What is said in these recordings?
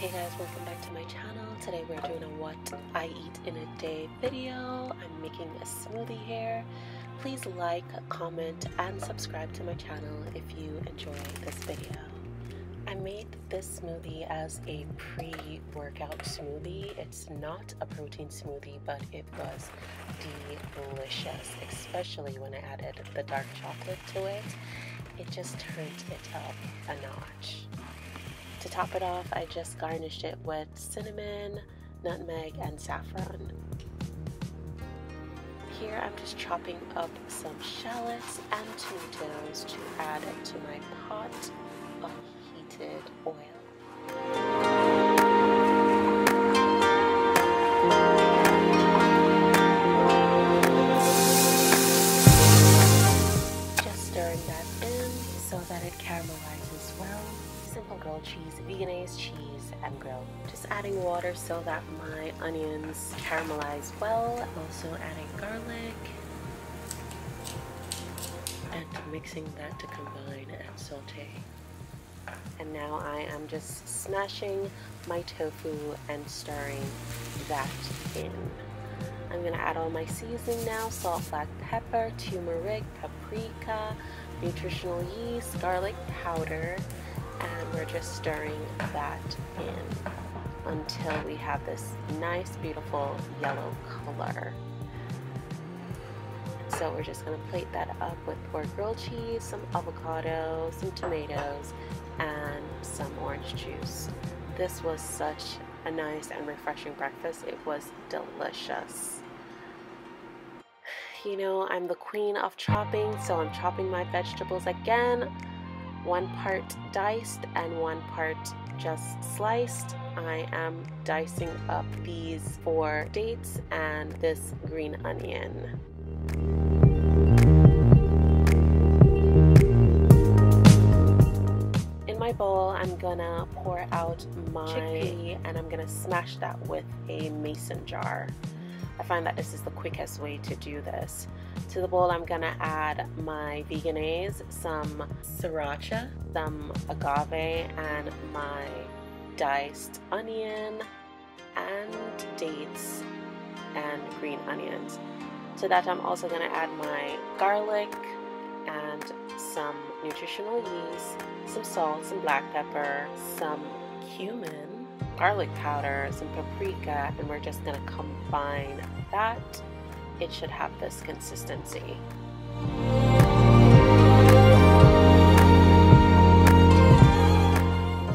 Hey guys, welcome back to my channel. Today we're doing a what I eat in a day video. I'm making a smoothie here. Please like, comment, and subscribe to my channel if you enjoy this video. I made this smoothie as a pre-workout smoothie. It's not a protein smoothie, but it was delicious, especially when I added the dark chocolate to it. It just turned it up a notch. To top it off, I just garnished it with cinnamon, nutmeg, and saffron. Here I'm just chopping up some shallots and tomatoes to add to my pot of heated oil. Caramelizes well simple grilled cheese, veganese cheese, and grilled. Just adding water so that my onions caramelize well. Also adding garlic and mixing that to combine and saute. And now I am just smashing my tofu and stirring that in. I'm gonna add all my seasoning now, salt, black pepper, turmeric, paprika, nutritional yeast, garlic powder, and we're just stirring that in until we have this nice beautiful yellow color. So we're just going to plate that up with pork grilled cheese, some avocado, some tomatoes, and some orange juice. This was such a nice and refreshing breakfast. It was delicious. You know, I'm the queen of chopping, so I'm chopping my vegetables again one part diced and one part just sliced. I am dicing up these four dates and this green onion. In my bowl, I'm gonna pour out my chickpea and I'm gonna smash that with a mason jar. I find that this is the quickest way to do this. To the bowl, I'm gonna add my veganese, some sriracha, some agave, and my diced onion and dates and green onions. To that, I'm also gonna add my garlic and some nutritional yeast, some salt, some black pepper, some cumin, garlic powder, some paprika, and we're just gonna combine that. It should have this consistency.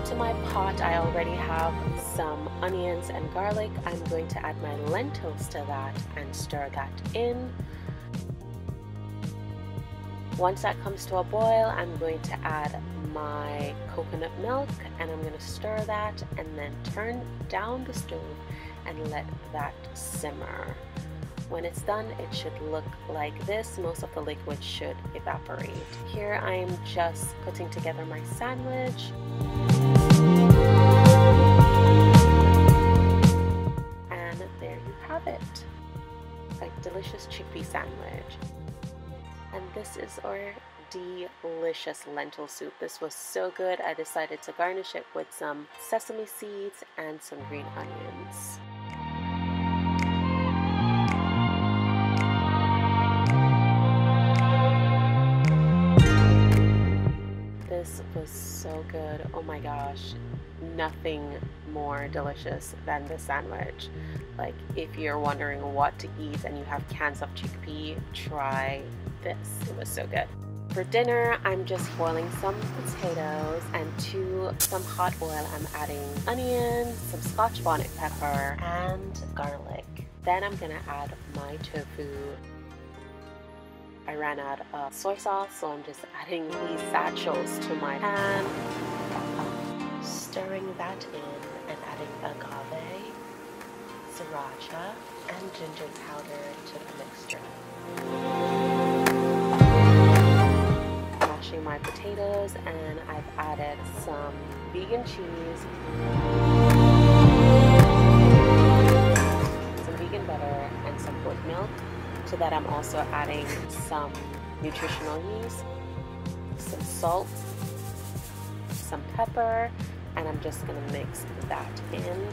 To my pot, I already have some onions and garlic. I'm going to add my lentils to that and stir that in. Once that comes to a boil, I'm going to add my coconut milk and I'm going to stir that and then turn down the stove and let that simmer. When it's done, it should look like this. Most of the liquid should evaporate. Here I'm just putting together my sandwich. And there you have it. A delicious chickpea sandwich. And this is our delicious lentil soup. This was so good, I decided to garnish it with some sesame seeds and some green onions. This was so good. Oh my gosh. Nothing more delicious than this sandwich. Like, if you're wondering what to eat and you have cans of chickpea, try this. It was so good. For dinner, I'm just boiling some potatoes and to some hot oil, I'm adding onions, some scotch bonnet pepper, and garlic. Then I'm gonna add my tofu. I ran out of soy sauce, so I'm just adding these satchels to my pan, stirring that in and adding agave, sriracha, and ginger powder to the mixture. My potatoes and I've added some vegan cheese, some vegan butter, and some goat milk. To that I'm also adding some nutritional yeast, some salt, some pepper, and I'm just going to mix that in.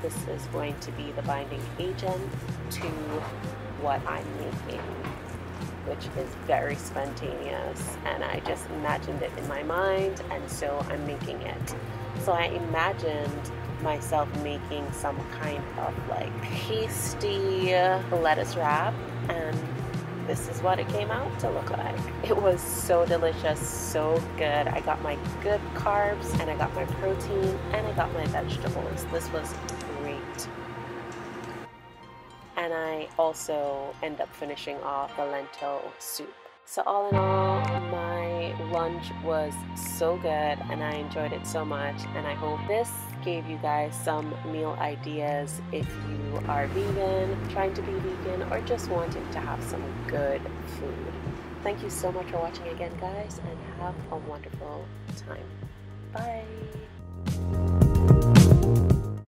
This is going to be the binding agent to what I'm making which is very spontaneous and I just imagined it in my mind and so I'm making it. So I imagined myself making some kind of like pasty lettuce wrap and this is what it came out to look like. It was so delicious, so good. I got my good carbs and I got my protein and I got my vegetables. This was great. And I also end up finishing off the lentil soup. So all in all, my lunch was so good and I enjoyed it so much and I hope this gave you guys some meal ideas if you are vegan, trying to be vegan, or just wanting to have some good food. Thank you so much for watching again guys and have a wonderful time. Bye!